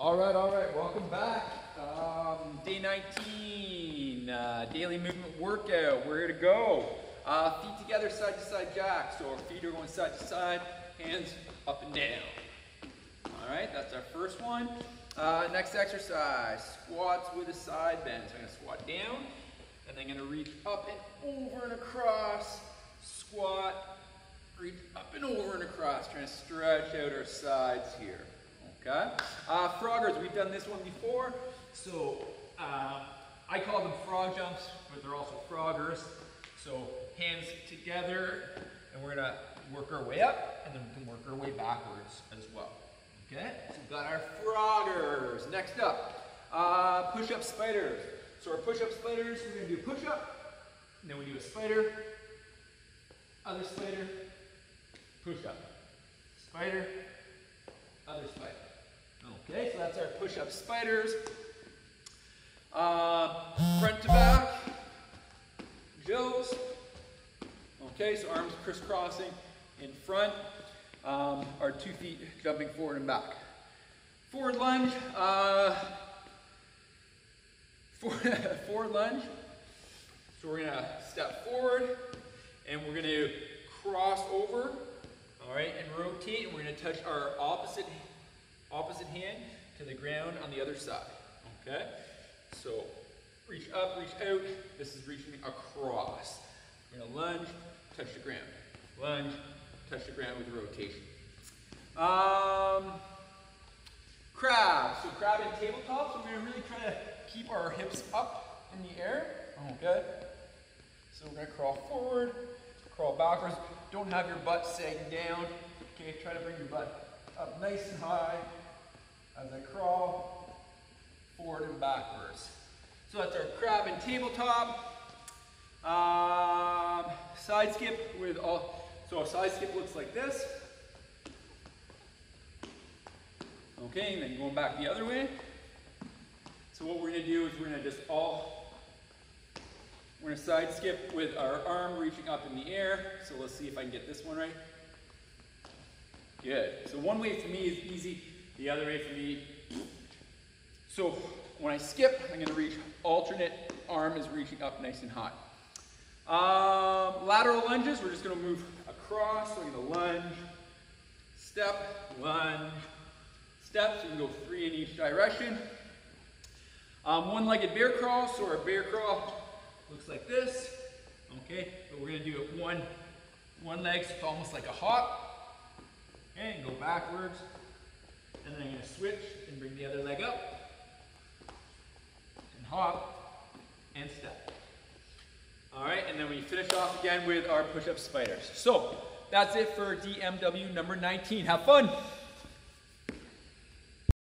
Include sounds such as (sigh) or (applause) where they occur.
All right, all right, welcome back. Um, day 19, uh, daily movement workout. We're here to go. Uh, feet together, side to side jack. So our feet are going side to side, hands up and down. All right, that's our first one. Uh, next exercise, squats with a side bend. So I'm gonna squat down, and then I'm gonna reach up and over and across, squat, reach up and over and across, trying to stretch out our sides here. Okay? Uh, froggers, we've done this one before. So uh, I call them frog jumps, but they're also froggers. So hands together, and we're gonna work our way up, and then we can work our way backwards as well. Okay? So we've got our froggers. Next up, uh, push-up spiders. So our push-up spiders, we're gonna do push-up, then we do a spider, other spider, push-up, spider, other spider. Okay, so that's our push-up spiders. Uh, front to back, Joes. Okay, so arms crisscrossing in front. Um, our two feet jumping forward and back. Forward lunge. Uh, forward, (laughs) forward lunge. So we're gonna step forward and we're gonna cross over, all right, and rotate, and we're gonna touch our opposite opposite hand to the ground on the other side. Okay? So reach up, reach out. This is reaching across. We're gonna lunge, touch the ground. Lunge, touch the ground with rotation. Um, crab. So crab and tabletop. So we're gonna really try to keep our hips up in the air. Okay. So we're gonna crawl forward, crawl backwards. Don't have your butt sagging down. Okay, try to bring your butt up nice and high as I crawl forward and backwards. So that's our crab and tabletop. Um, side skip with all, so a side skip looks like this. Okay, and then going back the other way. So what we're gonna do is we're gonna just all, we're gonna side skip with our arm reaching up in the air. So let's see if I can get this one right. Good. So one way for me is easy. The other way for me, so when I skip, I'm gonna reach, alternate arm is reaching up nice and high. Um, lateral lunges, we're just gonna move across, so I'm gonna lunge, step, lunge, step, so you can go three in each direction. Um, one-legged bear crawl, so our bear crawl looks like this, okay? But we're gonna do it one, one leg, so almost like a hop, backwards, and then I'm going to switch and bring the other leg up. And hop and step. All right, and then we finish off again with our push-up spiders. So that's it for DMW number 19. Have fun.